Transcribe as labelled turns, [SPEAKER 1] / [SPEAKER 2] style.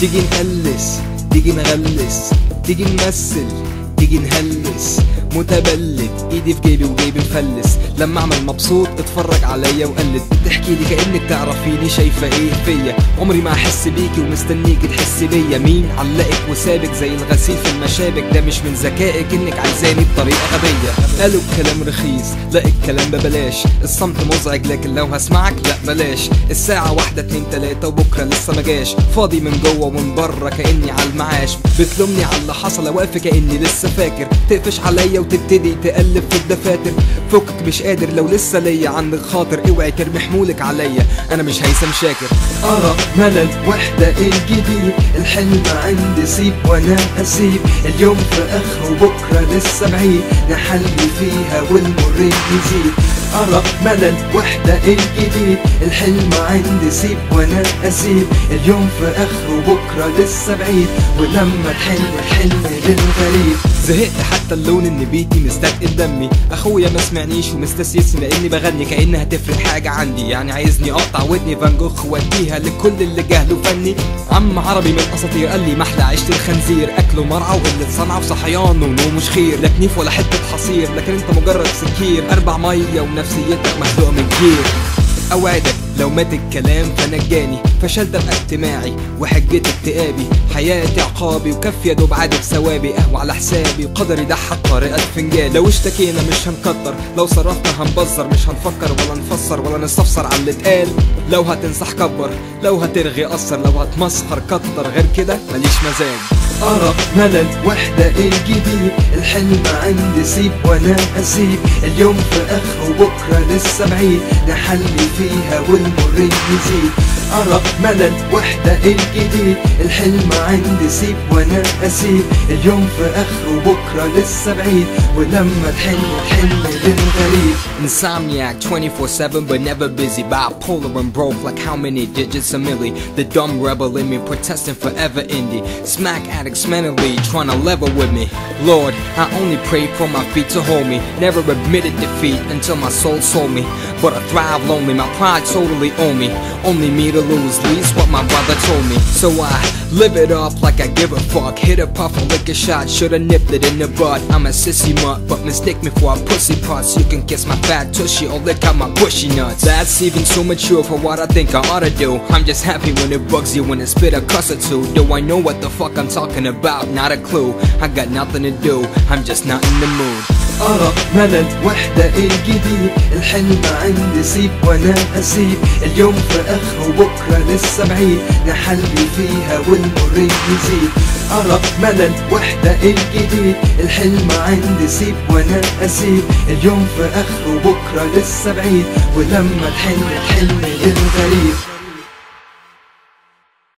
[SPEAKER 1] تيجي نقلس تيجي نغلس تيجي نمثل تيجي نهلس متبلد. إيدي في جيبي وجيبي مفلس. لما أعمل مبسوط اتفرج عليا وقلد. بتحكي لي كأنك تعرفيني شايفة إيه فيا. عمري ما احس بيكي ومستنيكي تحسي بيا. مين علقك وسابك زي الغسيل في المشابك؟ ده مش من ذكائك إنك عايزاني بطريقة غبية. قالوا الكلام رخيص لا الكلام ببلاش. الصمت مزعج لكن لو هسمعك لا بلاش. الساعة واحدة اتنين تلاتة وبكرة لسه ما جاش. فاضي من جوه ومن بره كأني على المعاش. بتلومني على اللي حصل واقف كأني لسه فاكر. تقفش عليا وتبتدي تقلب في الدفاتر. فكك مش قادر لو لسه ليا عندك خاطر اوعي ترمي حمولك عليا. أنا مش هيثم شاكر.
[SPEAKER 2] أرى ملل وحدة الجديد. الحلم عندي سيب وأنا أسيب. اليوم في آخره بكرة لسه بعيد. نحلي فيها والمر يزيد. أرى ملل وحدة الجديد. الحلم عندي سيب وأنا أسيب. اليوم في آخره بكرة لسه بعيد. ولما تحل الحلم للغريب.
[SPEAKER 1] زهقت حتى اللون النبيتي مستثقل دمي. أخويا ما سمعنيش ومستسيسني لأني بغني كأنها هتفرق حاجة عندي. يعني عايزني أقطع ودني فان جوخ واديها لكل اللي جهله فني. عم عربي من أساطير قال لي محلى عيشة الخنزير. أكله مرعى وقلة صنعة وصحيان ونوم مش خير لا كنيف ولا حتة حصير لكن أنت مجرد سكير. أربع مية ونفسيتك مخلوقه من كير أوعدك لو مات الكلام فنجاني فشلت ابقى اجتماعي وحجة اكتئابي. حياتي عقابي وكف يا دوب عادي بثوابي قهوة على حسابي وقدري ضحك طريقة فنجان لو اشتكينا مش هنكتر. لو صرفنا هنبزر مش هنفكر ولا نفسر ولا نستفسر على اللي اتقال. لو هتنصح كبر لو هترغي قصر لو هتمسخر كتر. غير كده ماليش مزاج.
[SPEAKER 2] أرى ملل وحدة الجديد. الحلم عندي سيب وأنا أسيب. اليوم في آخره بكرة لسه بعيد. نحلي فيها والمر يزيد. أرى ملل وحدة الجديد. الحلم عندي سيب وأنا أسيب. اليوم في آخره بكرة لسه بعيد. ولما تحل الحلم للغريب.
[SPEAKER 1] Insomniac 24-7 but never busy. Bipolar and broke like how many digits a milli? The dumb rebel in me protesting forever indie. Smack addicts mentally trying to level with me. Lord, I only pray for my feet to hold me. Never admitted defeat until my soul sold me But I thrive lonely, my pride totally own me. Only me to lose, least what my brother told me. So I live it up like I give a fuck. Hit a puff or lick a shot, shoulda nipped it in the bud. I'm a sissy mutt, but mistake me for a pussy putz. You can kiss my fat tushy or lick out my bushy nuts. That's even too mature for what I think I oughta do. I'm just happy when it bugs you when it spit a cuss or two. Do I know what the fuck I'm talking about? Not a clue. I got nothing to do, I'm just not in the mood
[SPEAKER 2] أرى ملل وحدة الجديد. الحلم عندي سيب وأنا أسيب. اليوم في آخره بكرة لسه بعيد. نحلي فيها والمر يزيد. أرى ملل وحدة الجديد. الحلم عندي سيب وأنا أسيب. اليوم في آخره بكرة لسه بعيد. ولما تحل الحلم للغريب